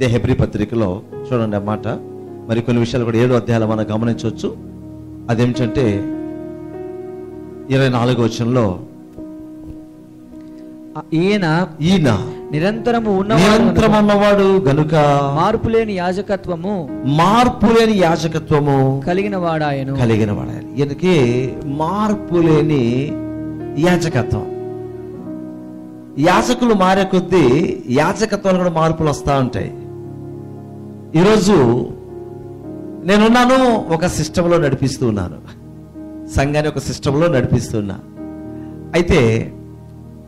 They హెబ్రి పత్రికలో చూడండి ఆ మాట. మరి కొన్ని విషయాలు కూడా ఏడో అధ్యాయాలు మనం గమనించవచ్చు. అదేమిటంటే ఇరవై నాలుగో వచనంలో ఆ- ఈయన ఈయన నిరంతరము ఉన్నవాడు నిరంతరం ఉన్నవాడు గనుక మార్పు లేని యాజకత్వము మార్పు లేని యాజకత్వము కలిగిన వాడాయను కలిగిన వాడాలి ఈయనకి మార్పు లేని యాజకత్వం. యాజకులు మారే కొద్దీ యాజకత్వాలు కూడా మార్పులు వస్తూ ఉంటాయి. ఈరోజు నేనున్నాను ఒక సిస్టంలో నడిపిస్తూ ఉన్నాను సంఘాన్ని ఒక సిస్టంలో నడిపిస్తున్నా. అయితే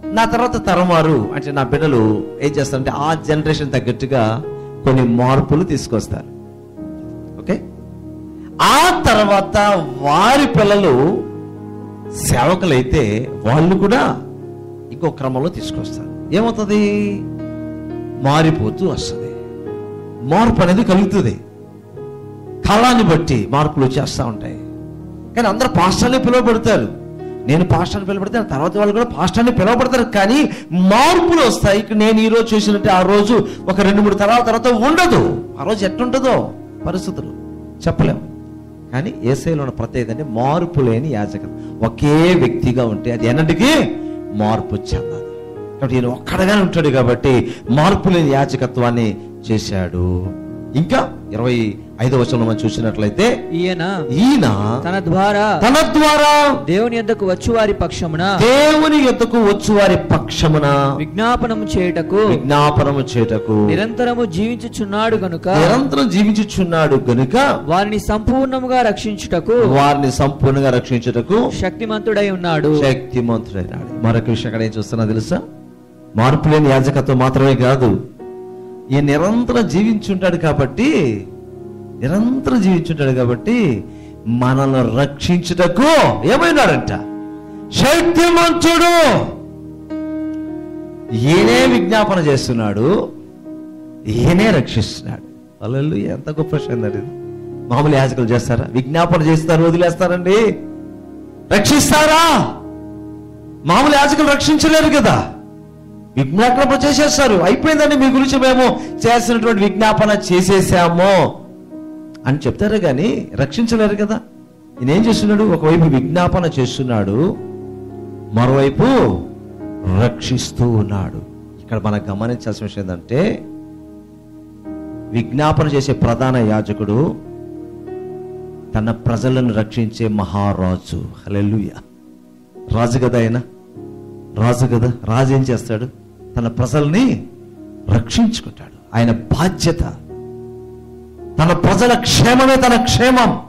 నా తర్వాత తరం వారు అంటే నా బిడ్డలు ఏం చేస్తారంటే ఆ జనరేషన్ తగ్గట్టుగా కొన్ని మార్పులు తీసుకొస్తారు. ఓకే? ఆ తర్వాత వారి పిల్లలు సేవకులైతే వాళ్ళు కూడా ఇంకో క్రమంలో తీసుకొస్తారు. ఏమవుతుంది? మారిపోతూ వస్తుంది. మార్పు అనేది కలుగుతుంది. కాలాన్ని బట్టి మార్పులు వచ్చేస్తూ ఉంటాయి. కానీ అందరూ పాస్టర్ని పిలువబడతారు. నేను పాస్టర్ని పిలువబడితే ఆ తర్వాత వాళ్ళు కూడా పాస్టర్ని పిలువబడతారు. కానీ మార్పులు వస్తాయి. ఇక నేను ఈ రోజు చూసినట్టే ఆ రోజు ఒక రెండు మూడు తరాల తర్వాత ఉండదు. ఆ రోజు ఎట్టుంటుందో పరిస్థితులు చెప్పలేము కానీ ఏసైలో ఉన్న ప్రత్యేకత అంటే మార్పు లేని యాజకం ఒకే వ్యక్తిగా ఉంటే అది ఎన్నటికీ? మార్పు చెందదు. కాబట్టి ఈయన ఒక్కడగానే ఉంటాడు కాబట్టి మార్పు లేని యాచకత్వాన్ని చేశాడు. ఇంకా ఇరవై ఐదవ వచనంలో మనం చూసినట్లయితే ఈయన ఈయన తన ద్వారా తన ద్వారా దేవుని యొద్దకు వచ్చు వారి పక్షమున దేవుని యొద్దకు వచ్చు వారి పక్షమున విజ్ఞాపనము చేయుటకు విజ్ఞాపనము చేటకు నిరంతరము జీవించుచున్నాడు గనుక నిరంతరం జీవించుచున్నాడు గనుక వారిని సంపూర్ణముగా రక్షించుటకు వారిని సంపూర్ణంగా రక్షించుటకు శక్తిమంతుడై ఉన్నాడు. శక్తిమంతుడైనాడు. మరొక విషయం అక్కడ ఏం చూస్తున్నా తెలుసా? మార్పు లేని యాజకత్వం మాత్రమే కాదు. ఈయన నిరంతరం జీవించుంటాడు కాబట్టి నిరంతరం జీవించుంటాడు కాబట్టి మనల్ని రక్షించుటకు ఏమైనాడంట? శక్తిమంతుడు! ఈయనే విజ్ఞాపన చేస్తున్నాడు ఈయనే రక్షిస్తున్నాడు. వాళ్ళు ఎంత గొప్ప విషయం మామూలు యాజకులు చేస్తారా? విజ్ఞాపన చేస్తారు వదిలేస్తారండి. రక్షిస్తారా? మామూలు యాజకులు రక్షించలేరు కదా. విజ్ఞాపన చేసేస్తారు. అయిపోయిందండి మీ గురించి మేము చేసినటువంటి విజ్ఞాపన చేసేసాము. అని చెప్తారు కానీ రక్షించలేరు కదా. నేనేం చేస్తున్నాడు? ఒకవైపు విజ్ఞాపన చేస్తున్నాడు మరోవైపు రక్షిస్తూ ఉన్నాడు. ఇక్కడ మనం గమనించాల్సిన విషయం ఏంటంటే విజ్ఞాపన చేసే ప్రధాన యాజకుడు తన ప్రజలను రక్షించే మహారాజు. హల్లెలూయా. రాజు కదా ఆయన. రాజు కదా. రాజు ఏం చేస్తాడు? తన ప్రజల్ని రక్షించుకుంటాడు. ఆయన బాధ్యత. తన ప్రజల క్షేమమే తన క్షేమం.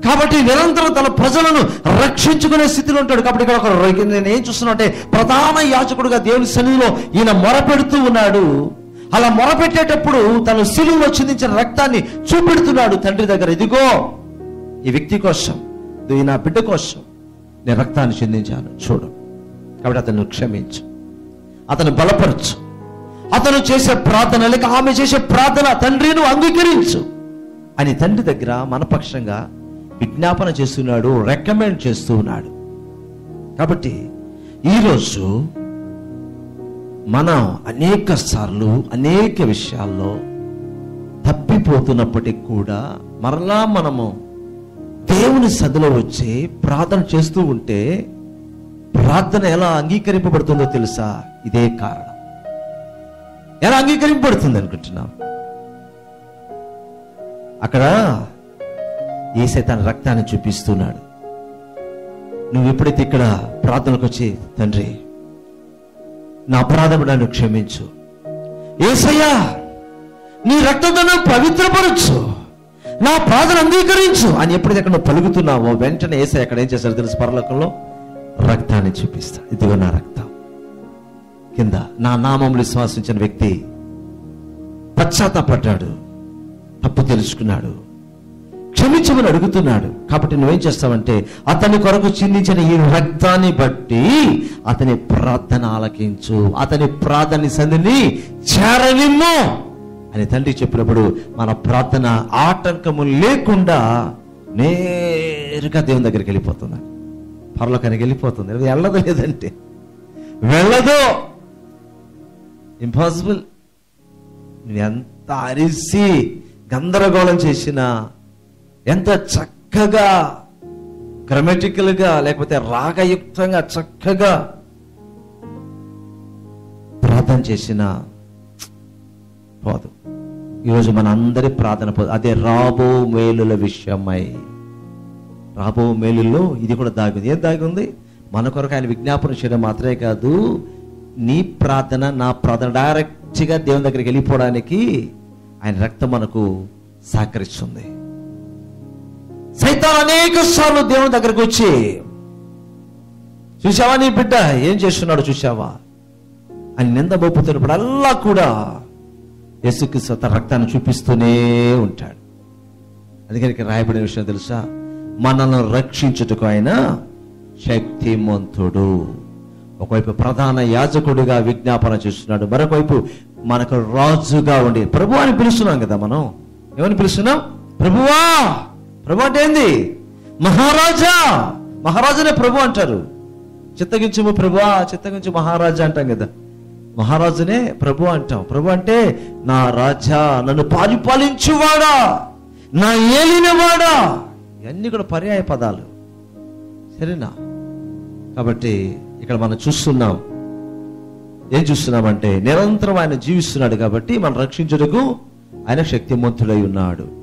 కాబట్టి నిరంతరం తన ప్రజలను రక్షించుకునే స్థితిలో ఉంటాడు. కాబట్టి ఇక్కడ ఒక నేను ఏం చూస్తున్నా ప్రధాన యాచకుడుగా దేవుని సన్నిధిలో ఈయన మొరపెడుతూ ఉన్నాడు. అలా మొరపెట్టేటప్పుడు తను శిలువులో చిందించిన రక్తాన్ని చూపెడుతున్నాడు తండ్రి దగ్గర. ఇదిగో ఈ వ్యక్తి కోసం ఇది నా బిడ్డ కోసం నేను రక్తాన్ని చిందించాను. చూడు. కాబట్టి అతను క్షమించు. అతను బలపరచు. అతను చేసే ప్రార్థన లేక ఆమె చేసే ప్రార్థన తండ్రిను అంగీకరించు. అని తండ్రి దగ్గర మనపక్షంగా విజ్ఞాపన చేస్తున్నాడు రికమెండ్ చేస్తూ ఉన్నాడు. కాబట్టి ఈరోజు మనం అనేక సార్లు అనేక విషయాల్లో తప్పిపోతున్నప్పటికి కూడా మరలా మనము దేవుని సదిలో వచ్చి ప్రార్థన చేస్తూ ఉంటే ప్రార్థన ఎలా అంగీకరింపబడుతుందో తెలుసా? ఇదే కారణం. ఎలా అంగీకరింపబడుతుంది అనుకుంటున్నాం అక్కడ ఏసై తన రక్తాన్ని చూపిస్తున్నాడు. నువ్వు ఎప్పుడైతే ఇక్కడ ప్రార్థనకు వచ్చి తండ్రి నా అపరాధం నన్ను క్షమించు. ఏసయ్యా నీ రక్తంతో పవిత్రపరచు. నా ప్రార్థన అంగీకరించు. అని ఎప్పుడైతే అక్కడ నువ్వు పలుకుతున్నావో వెంటనే ఏసై అక్కడ ఏం చేశారు తెలుసు పరలోకంలో? రక్తాన్ని చూపిస్తా. ఇదిగో నా రక్తం. కింద నా నామంలో విశ్వాసించిన వ్యక్తి పశ్చాత్తపడ్డాడు. తప్పు తెలుసుకున్నాడు. క్షమించమని అడుగుతున్నాడు. కాబట్టి నువ్వేం చేస్తావంటే అతని కొరకు చిందించిన ఈ రక్తాన్ని బట్టి అతని ప్రార్థన ఆలకించు. అతని ప్రార్థన సంధిని చేరనిమ్ము. అని తండ్రి చెప్పినప్పుడు మన ప్రార్థన ఆటంకము లేకుండా నేరుగా దేవుని దగ్గరికి వెళ్ళిపోతుంది పరలోకానికి వెళ్ళిపోతుంది. వెళ్ళదు లేదంటే. వెళ్ళదు! ఇంపాసిబుల్ నువ్వు ఎంత అరిసి గందరగోళం చేసినా ఎంత చక్కగా గ్రామటికల్గా లేకపోతే రాగయుక్తంగా చక్కగా ప్రార్థన చేసినా పోదు. ఈరోజు మన అందరి ప్రార్థన పోదు. అదే రాబో మేలుల విషయమై. రాబో మేలుల్లో ఇది కూడా దాగి ఉంది ఏం దాగి ఉంది మన కొరకు ఆయన విజ్ఞాపన చేయడం మాత్రమే కాదు నీ ప్రార్థన నా ప్రార్థన డైరెక్ట్గా దేవుని దగ్గరికి వెళ్ళిపోవడానికి ఆయన రక్తం మనకు సహకరిస్తుంది. సైతాన్ అనేక సార్లు దేవుని దగ్గరకు వచ్చి చూసావా నీ బిడ్డ? ఏం చేస్తున్నాడు చూసావా అని నింద మోపుతున్నప్పుడల్లా కూడా యేసుక్రీస్తు తన రక్తాన్ని చూపిస్తూనే ఉంటాడు. అందుకని రాయబడిన విషయం తెలుసా? మనల్ని రక్షించుటకు ఆయన శక్తిమంతుడు. ఒకవైపు ప్రధాన యాజకుడిగా విజ్ఞాపన చేస్తున్నాడు మరొకవైపు మనకు రాజుగా ఉండి ప్రభు అని పిలుస్తున్నాం కదా మనం. ఏమని పిలుస్తున్నాం? ప్రభువా! ప్రభు అంటే ఏంది? మహారాజా! మహారాజునే ప్రభు అంటారు. చిత్తగించు ప్రభువా చిత్తగించు మహారాజా అంటాం కదా. మహారాజునే ప్రభు అంటాం. ప్రభు అంటే నా రాజా నన్ను పరిపాలించువాడా నా ఏలినవాడా? ఇవన్నీ కూడా పర్యాయ పదాలు. సరేనా? కాబట్టి ఇక్కడ మనం చూస్తున్నాం. ఏం చూస్తున్నామంటే నిరంతరం ఆయన జీవిస్తున్నాడు కాబట్టి మనం రక్షించుటకు ఆయన శక్తిమంతుడై ఉన్నాడు.